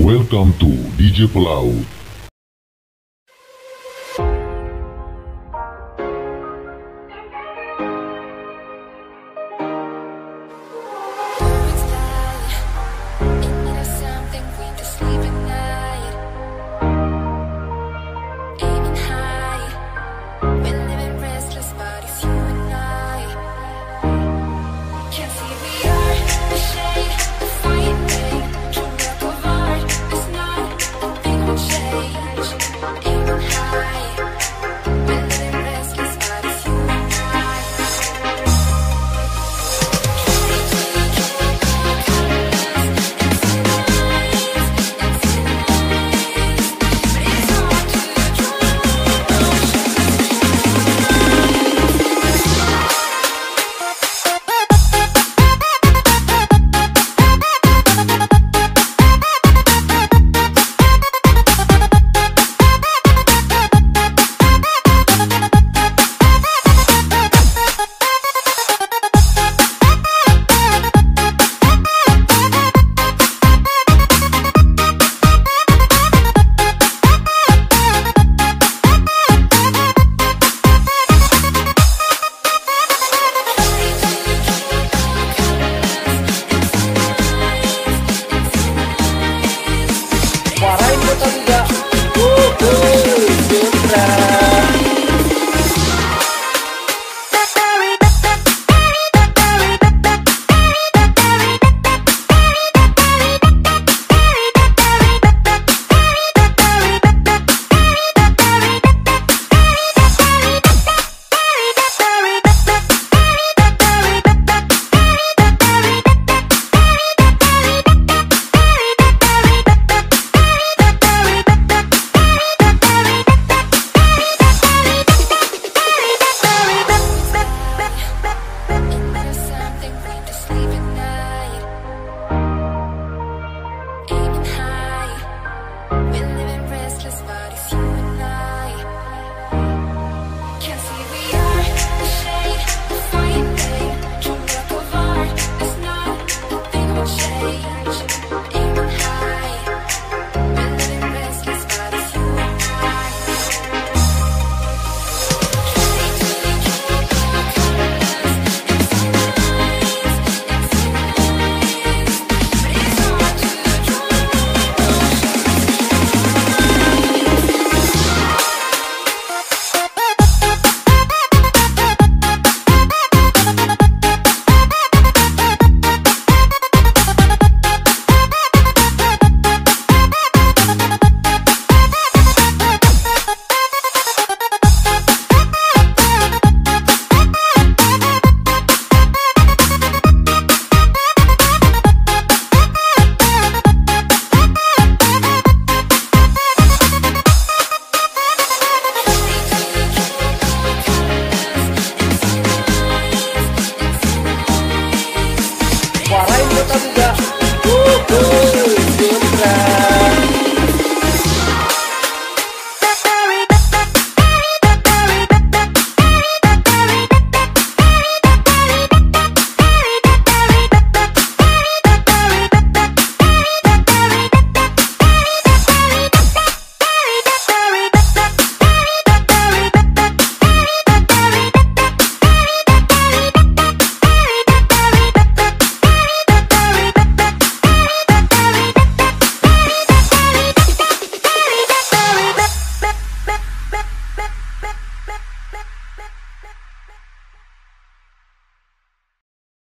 Welcome to DJ Palau.